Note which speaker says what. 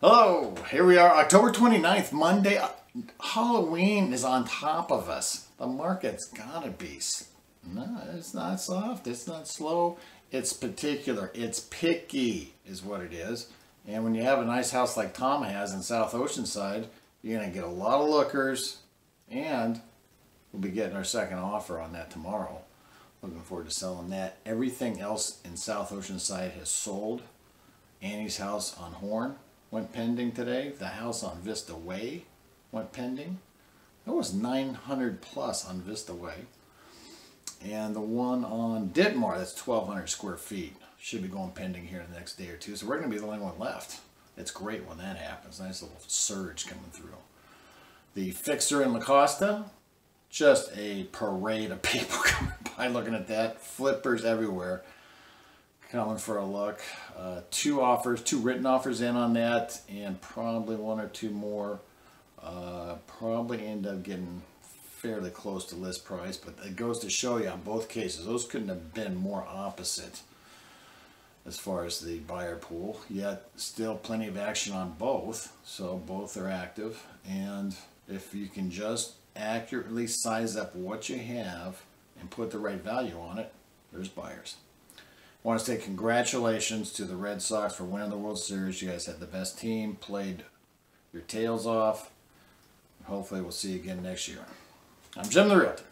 Speaker 1: Hello, here we are, October 29th, Monday. Uh, Halloween is on top of us. The market's gotta be. No, it's not soft, it's not slow, it's particular, it's picky is what it is. And when you have a nice house like Tom has in South Oceanside, you're gonna get a lot of lookers and we'll be getting our second offer on that tomorrow. Looking forward to selling that. Everything else in South Oceanside has sold. Annie's house on Horne went pending today. The house on Vista Way went pending. That was 900 plus on Vista Way. And the one on Ditmar, that's 1,200 square feet, should be going pending here in the next day or two. So we're going to be the only one left. It's great when that happens. Nice little surge coming through. The fixer in La Costa, just a parade of people coming by looking at that. Flippers everywhere coming for a look. Uh, two offers, two written offers in on that, and probably one or two more. Uh, probably end up getting fairly close to list price, but it goes to show you on both cases, those couldn't have been more opposite as far as the buyer pool, yet still plenty of action on both, so both are active, and if you can just accurately size up what you have and put the right value on it, there's buyers. Want to say congratulations to the Red Sox for winning the World Series. You guys had the best team, played your tails off. Hopefully we'll see you again next year. I'm Jim the Realtor.